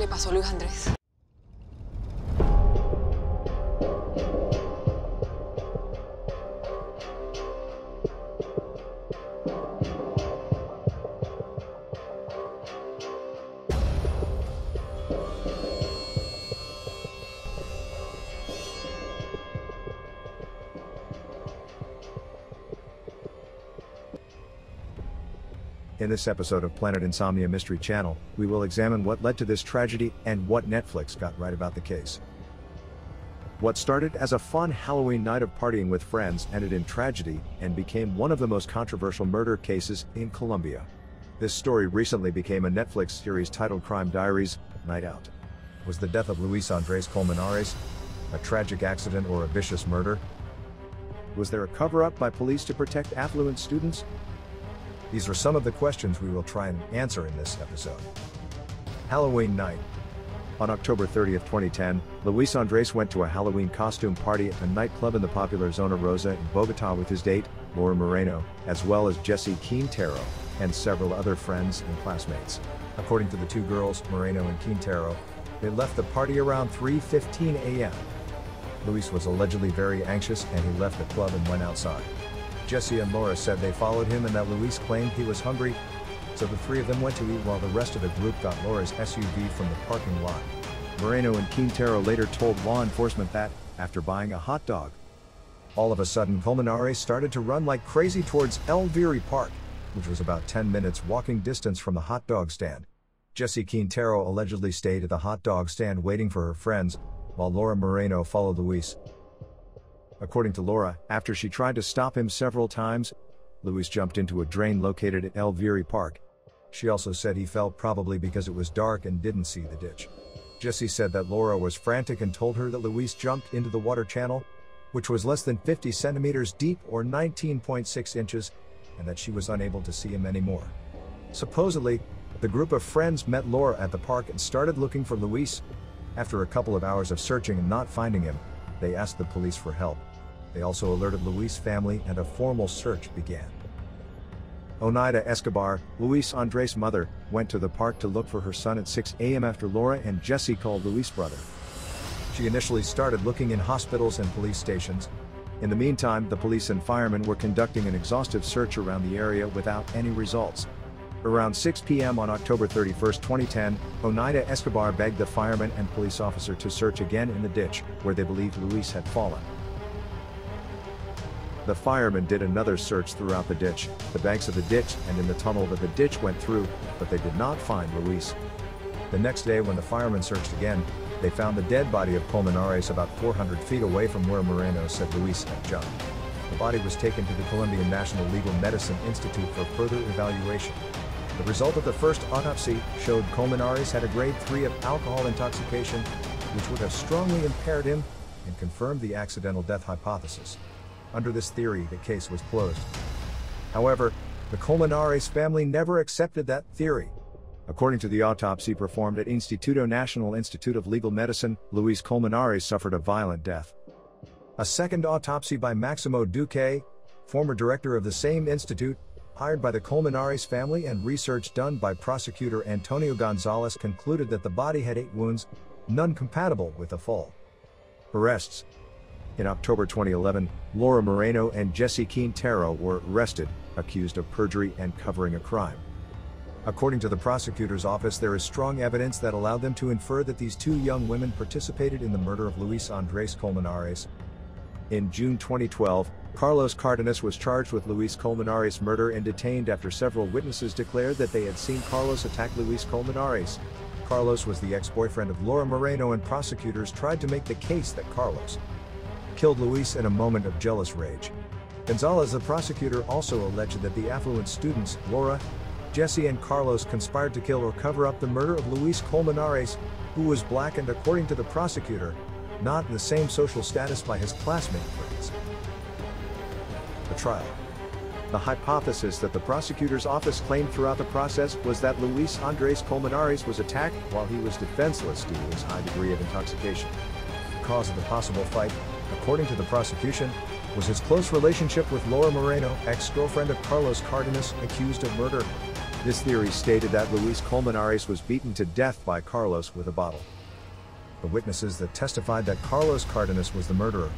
le pasó a Luis Andrés. In this episode of Planet Insomnia Mystery Channel, we will examine what led to this tragedy and what Netflix got right about the case. What started as a fun Halloween night of partying with friends ended in tragedy and became one of the most controversial murder cases in Colombia. This story recently became a Netflix series titled Crime Diaries Night Out. Was the death of Luis Andres Colmenares a tragic accident or a vicious murder? Was there a cover up by police to protect affluent students? These are some of the questions we will try and answer in this episode. Halloween night. On October 30th, 2010, Luis Andres went to a Halloween costume party at a nightclub in the popular Zona Rosa in Bogota with his date, Laura Moreno, as well as Jessy Quintero, and several other friends and classmates. According to the two girls, Moreno and Quintero, they left the party around 3.15 a.m. Luis was allegedly very anxious and he left the club and went outside. Jessy and Laura said they followed him and that Luis claimed he was hungry, so the three of them went to eat while the rest of the group got Laura's SUV from the parking lot. Moreno and Quintero later told law enforcement that, after buying a hot dog, all of a sudden Colmenares started to run like crazy towards El Virrey Park, which was about 10 minutes walking distance from the hot dog stand. Jessy Quintero allegedly stayed at the hot dog stand waiting for her friends, while Laura Moreno followed Luis. According to Laura, after she tried to stop him several times, Luis jumped into a drain located at El Virrey Park. She also said he fell probably because it was dark and didn't see the ditch. Jessy said that Laura was frantic and told her that Luis jumped into the water channel, which was less than 50 centimeters deep or 19.6 inches, and that she was unable to see him anymore. Supposedly, the group of friends met Laura at the park and started looking for Luis. After a couple of hours of searching and not finding him, they asked the police for help. They also alerted Luis' family and a formal search began. Oneida Escobar, Luis Andres' mother, went to the park to look for her son at 6 a.m. after Laura and Jessy called Luis' brother. She initially started looking in hospitals and police stations. In the meantime, the police and firemen were conducting an exhaustive search around the area without any results. Around 6 p.m. on October 31, 2010, Oneida Escobar begged the fireman and police officer to search again in the ditch, where they believed Luis had fallen. The firemen did another search throughout the ditch, the banks of the ditch and in the tunnel that the ditch went through, but they did not find Luis. The next day when the firemen searched again, they found the dead body of Colmenares about 400 feet away from where Moreno said Luis had jumped. The body was taken to the Colombian National Legal Medicine Institute for further evaluation. The result of the first autopsy showed Colmenares had a grade 3 of alcohol intoxication, which would have strongly impaired him and confirmed the accidental death hypothesis. Under this theory, the case was closed. However, the Colmenares family never accepted that theory. According to the autopsy performed at Instituto Nacional Institute of Legal Medicine, Luis Colmenares suffered a violent death. A second autopsy by Maximo Duque, former director of the same institute, hired by the Colmenares family and research done by prosecutor Antonio Gonzalez concluded that the body had eight wounds, none compatible with a fall. Arrests in October 2011, Laura Moreno and Jessy Quintero were arrested, accused of perjury and covering a crime. According to the prosecutor's office, there is strong evidence that allowed them to infer that these two young women participated in the murder of Luis Andres Colmenares. In June 2012, Carlos Cardenas was charged with Luis Colmenares' murder and detained after several witnesses declared that they had seen Carlos attack Luis Colmenares. Carlos was the ex-boyfriend of Laura Moreno and prosecutors tried to make the case that Carlos killed Luis in a moment of jealous rage. Gonzalez, the prosecutor, also alleged that the affluent students, Laura, Jessy and Carlos conspired to kill or cover up the murder of Luis Colmenares, who was black and according to the prosecutor, not in the same social status by his classmate friends. The trial. The hypothesis that the prosecutor's office claimed throughout the process was that Luis Andres Colmenares was attacked while he was defenseless due to his high degree of intoxication. The cause of the possible fight according to the prosecution, was his close relationship with Laura Moreno, ex-girlfriend of Carlos Cardenas, accused of murder. This theory stated that Luis Colmenares was beaten to death by Carlos with a bottle. The witnesses that testified that Carlos Cardenas was the murderer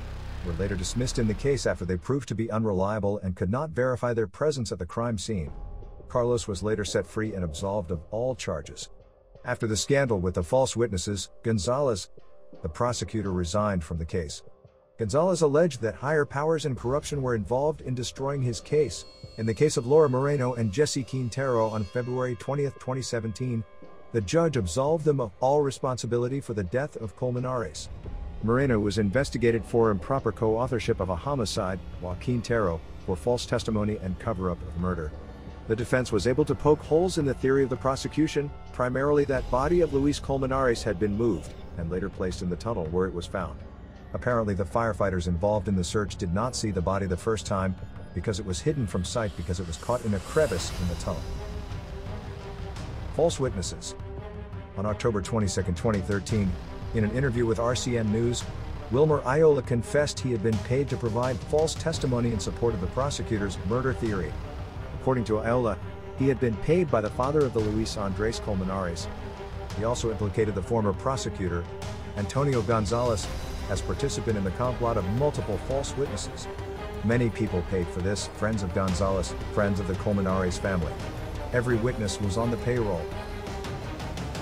were later dismissed in the case after they proved to be unreliable and could not verify their presence at the crime scene. Carlos was later set free and absolved of all charges. After the scandal with the false witnesses, Gonzalez, the prosecutor resigned from the case. Gonzalez alleged that higher powers and corruption were involved in destroying his case. In the case of Laura Moreno and Jessy Quintero on February 20, 2017, the judge absolved them of all responsibility for the death of Colmenares. Moreno was investigated for improper co authorship of a homicide, while Quintero for false testimony and cover up of murder. The defense was able to poke holes in the theory of the prosecution, primarily that body of Luis Colmenares had been moved and later placed in the tunnel where it was found. Apparently, the firefighters involved in the search did not see the body the first time because it was hidden from sight because it was caught in a crevice in the tunnel. False witnesses. On October 22, 2013, in an interview with RCN News, Wilmer Ayala confessed he had been paid to provide false testimony in support of the prosecutor's murder theory. According to Ayala, he had been paid by the father of the Luis Andres Colmenares. He also implicated the former prosecutor, Antonio Gonzalez, as participant in the complot of multiple false witnesses. Many people paid for this, friends of Gonzalez, friends of the Colmenares family. Every witness was on the payroll.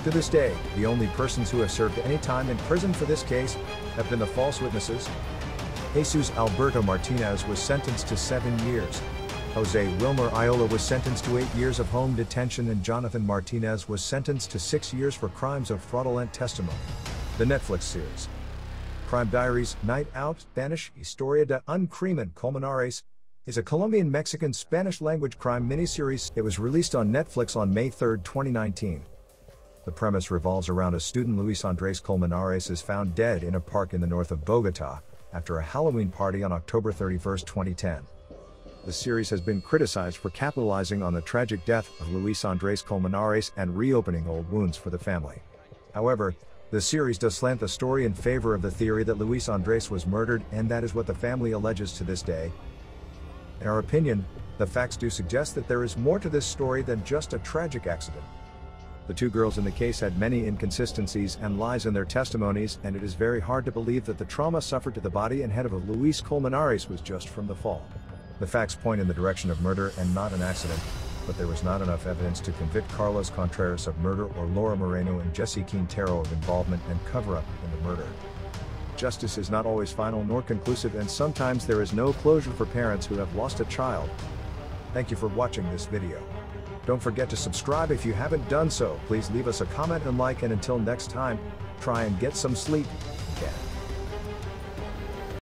To this day, the only persons who have served any time in prison for this case have been the false witnesses. Jesus Alberto Martinez was sentenced to seven years. Jose Wilmer Ayala was sentenced to eight years of home detention and Jonathan Martinez was sentenced to six years for crimes of fraudulent testimony. The Netflix series. Crime Diaries Night Out Spanish Historia de un Crimen Colmenares is a Colombian Mexican Spanish language crime miniseries. It was released on Netflix on May 3, 2019. The premise revolves around a student Luis Andres Colmenares is found dead in a park in the north of Bogota after a Halloween party on October 31, 2010. The series has been criticized for capitalizing on the tragic death of Luis Andres Colmenares and reopening old wounds for the family. However, the series does slant the story in favor of the theory that Luis Andres was murdered, and that is what the family alleges to this day. In our opinion, the facts do suggest that there is more to this story than just a tragic accident. The two girls in the case had many inconsistencies and lies in their testimonies, and it is very hard to believe that the trauma suffered to the body and head of Luis Colmenares was just from the fall. The facts point in the direction of murder and not an accident, but there was not enough evidence to convict Carlos Contreras of murder or Laura Moreno and Jessy Quintero of involvement and cover up in the murder. Justice is not always final nor conclusive, and sometimes there is no closure for parents who have lost a child. Thank you for watching this video. Don't forget to subscribe if you haven't done so. Please leave us a comment and like and until next time, try and get some sleep.